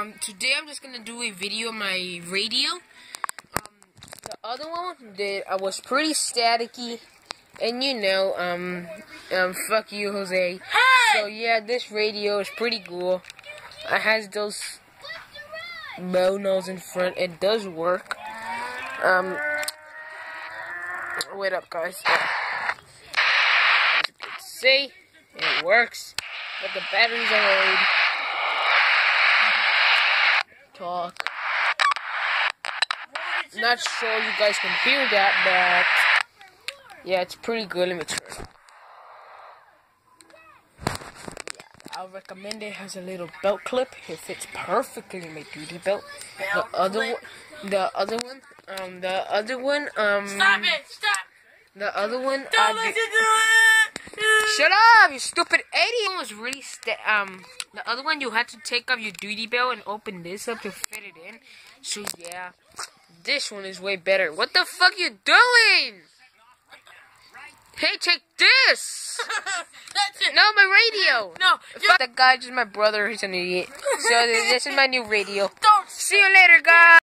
Um, today I'm just gonna do a video on my radio. Um, the other one that I was pretty staticky, and you know, um, um, fuck you, Jose. Hey! So yeah, this radio is pretty cool. It has those monos in front. It does work. Um, wait up, guys. As you can see, it works. But the batteries are old. Talk. Not sure you guys can hear that, but yeah, it's pretty good. Let me turn. Yeah, I'll recommend it. it. Has a little belt clip. It fits perfectly in my duty belt. The other one, the other one, um, the other one, um. Stop it! Stop! The other one, Don't uh, listen to it! Shut up, you stupid idiot! One was really um. The other one, you had to take off your duty belt and open this up to fit it in. So yeah, this one is way better. What the fuck you doing? Hey, take this! That's it! No, my radio. No! Fuck that guy, just my brother. He's an idiot. So this is my new radio. don't See you later, guys.